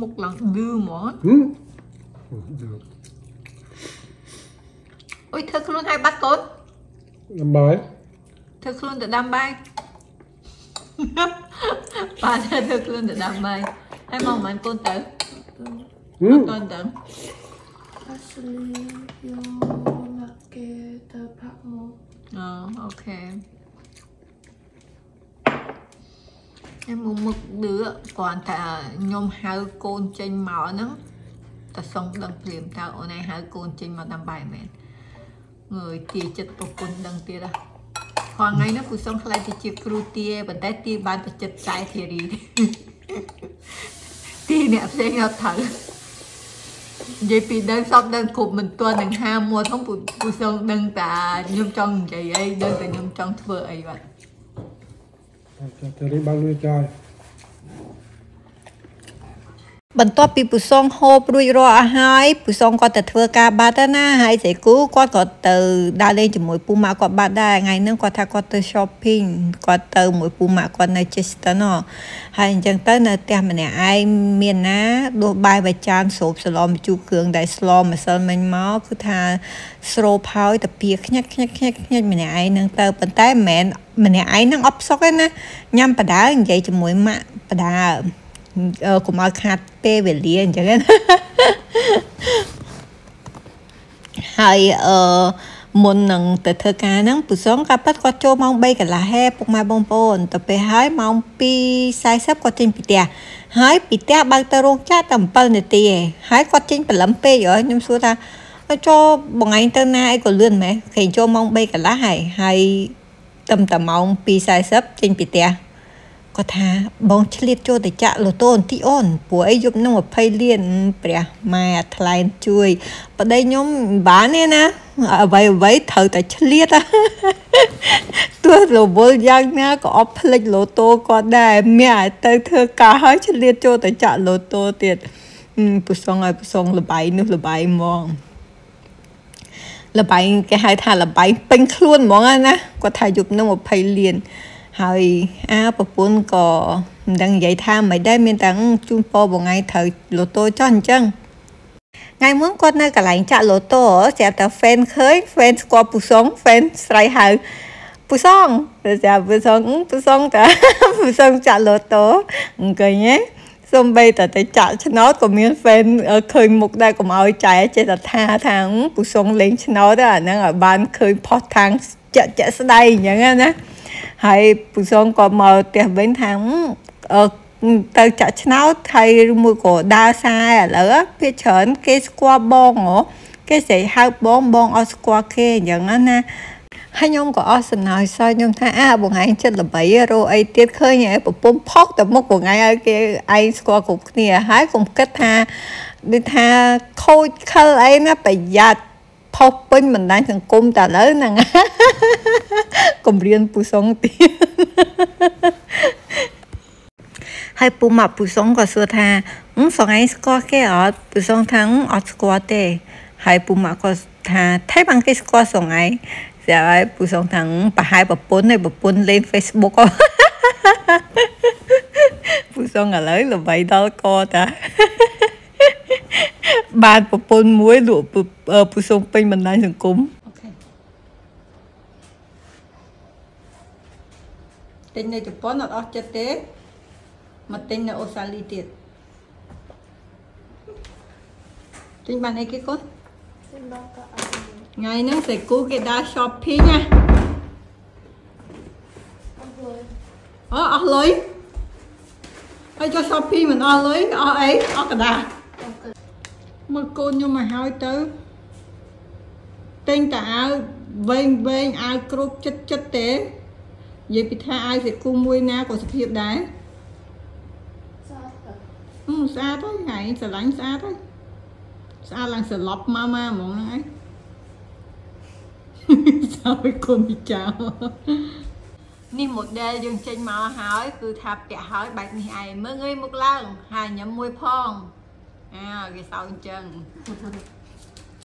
មុខឡើងឌឺហ្មងហឹមអុយធ្វើខ្លួនឲ្យបាត់កូនអំបាយធ្វើខ្លួនទៅដាំបាយប៉ាធ្វើធ្វើខ្លួនទៅដាំបាយហើយមកមិនកូនទៅ ហឹម កូនទៅ Asli yang pakai tapakmu អូអូ ខេខ្ញុំមកមុខឌឺគ្រាន់តែខ្ញុំហៅកូនចេញមកហ្នឹងតែសុំដឹងភ្លាមតើអូនឯងហៅកូនចេញមកដាំបាយមែនងើយទាចិត្តប្រពន្ធដឹងទៀតហ៎ khoảng ngày nó phụ xong lại thì chịu cru tia bản tay tia ban phải chật trái thì đi tia nè sẽ ngọt thử vậy vì đơn xong đơn cục mình tuần đừng ham mua thống phụ phụ xong đơn ta nhung trong vậy ấy đơn ta nhung trong vừa ấy vậy តែរីបើកលុយចាយប cho, đi bao nhiêu cho ន្ទាប់ពីពូសុងហូបរួចរាល់អស់ហើយពូសុងក៏ទៅធ្វើការបាត់ទៅណាហើយស្រីគូគាត់ក៏ទៅដើរលេងជាមួយពូម៉ាក់គាត់បាត់ដែរថ្ងៃហ្នឹងគាត់ថាគាត់ទៅ shopping គាត់ទៅមួយពូម៉ាក់គាត់នៅ Chester ណោះហើយអញ្ចឹងទៅនៅផ្ទះម្នាក់ឯងមានណាដួសបាយបាយចានស្រូបសឡមជូរគ្រឿងដែលស្លម្សិលមិញមកគឺថាស្រូបហើយតាពីខ្ញាច់ខ្ញាច់ខ្ញាច់ខ្ញាច់ម្នាក់ឯងហ្នឹងទៅប៉ុន្តែមិនមែនម្នាក់ឯងហ្នឹងអត់ផ្សុកទេណាញ៉ាំបដានិយាយជាមួយម៉ាក់បដាអឺ កុំឲ្យខាតពេលវេលាអញ្ចឹងណាហើយអឺមុននឹងទៅធ្វើការហ្នឹងពូសុងក៏ប៉ាត់គាត់ចូលម៉ោង3កន្លះហែពុកម៉ែបងប្អូនទៅពេលហើយម៉ោង2:40គាត់ចេញពីផ្ទះហើយពីផ្ទះបើកទៅរោងចក្រតែ7នាទីឯងហើយគាត់ចេញព្រលឹមពេកហើយខ្ញុំសួរថាចូលបងឯងទៅណាអីក៏លឿនម៉េះគេចូលម៉ោង3កន្លះហើយហើយត្រឹមតែម៉ោង2:40ចេញពីផ្ទះ គាត់ថាបងឆ្លៀតចូលទៅចាក់លូតូបន្តិចអូនព្រោះអីយប់នឹង20លានព្រះម៉ែថ្លែងជួយប្តីខ្ញុំមិនបានទេណាអ្វីអ្វីត្រូវតែឆ្លៀតទោះរវល់យ៉ាងណាក៏អត់ភ្លេចលូតូគាត់ដែរមានឲ្យទៅធ្វើការហើយឆ្លៀតចូលទៅចាក់លូតូទៀតពុសងឲ្យពុសងលបាយនោះលបាយហ្មងលបាយគេហៅថាលបាយពេញខ្លួនហ្មងណាគាត់ថាយប់នឹង20លាន ហើយអាប្រពន្ធក៏មិនដឹងនិយាយថាមិនដែរមានតែជូនពោបងថ្ងៃត្រូវលូតូចោះអញ្ចឹងថ្ងៃមុនគាត់នៅកន្លែងចាក់លូតូស្រាប់តែ fan ឃើញ fan ស្គាល់ពូសុង fan ស្រ័យហៅពូសុងទៅស្រាប់ពូសុងពូសុងតាពូសុងចាក់លូតូអង្គុយហ៎សំបីតែទៅចាក់ឆ្នោតក៏មាន fan ឃើញមុខដែរកុំឲ្យចែចេះតែថាថាពូសុងលេងឆ្នោតអាហ្នឹងឲ្យបានឃើញផុសທາງចាក់ចាក់ស្ដាយអញ្ចឹងណា ហើយពូសុងក៏មកផ្ទះវិញថាអឺទៅចាក់ឆ្នោតហើយមួយក៏ដើរសារឥឡូវភាច្រើនគេស្គាល់បងហ៎គេស្រែកហៅបងបងអត់ស្គាល់គេអញ្ចឹងណាហើយខ្ញុំក៏អស់សំណើចសើចខ្ញុំថាអើបងឯងចិត្តល្បីរោអីទៀតឃើញឯងប្រពន្ធផុសទៅមុខបងឯងឲ្យគេឯងស្គាល់គ្រប់គ្នាហើយកុំគិតថាដូចថាខូចខលអីណាប្រយ័ត្ន ផុសពេញបណ្ដាញសង្គមតែឥឡូវហ្នឹងកុំរៀនពូសុងទៀតហើយពូម៉ាក់ពូសុងក៏សួរថាសងឯងស្គាល់គេអត់ពូសុងថាអត់ស្គាល់ទេ ហើយពូម៉ាក់ក៏ថាថៃបានគេស្គាល់សងឯងស្រាប់ហើយពូសុងថាប្រហែលប្រពន្ធឯប្រពន្ធលេង Facebook ពូសុងឥឡូវល្បីដល់កតា បានប្រពន្ធមួយលក់ពូសុងពេញបណ្ដាញសង្គមទិញនៅជប៉ុនអត់អស់ចិត្តទេមកទិញនៅអូស្ត្រាលីទៀតទិញបានអីគេកូន Sembaka aku ថ្ងៃហ្នឹងសេគូគេដើរ shopping ណា Aku អូអស់លុយហើយចុះ shopping មិនអស់លុយអស់អីអស់កដា Aku មើលកូនខ្ញុំមកហើយទៅទិញតែអាវវែងវែងអាវគ្រប់ចិត្តចិត្តទេនិយាយពីថាអាវសេគូមួយណាក៏សុភាពដែរ Sata អឺស្អាតហើយថ្ងៃស្រឡាញ់ស្អាតហើយស្អាតឡើងស្លប់មកមកហ្មងហ្នឹងឯង sao với cô bị chào នេះ model យើងចេញមកហើយ គឺថាពាក់ហើយបែបនេះឯងមើងងាយមុខឡើងហើយញ៉ាំមួយផង អាគេសើអញ្ចឹង